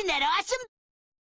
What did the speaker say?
Isn't that awesome?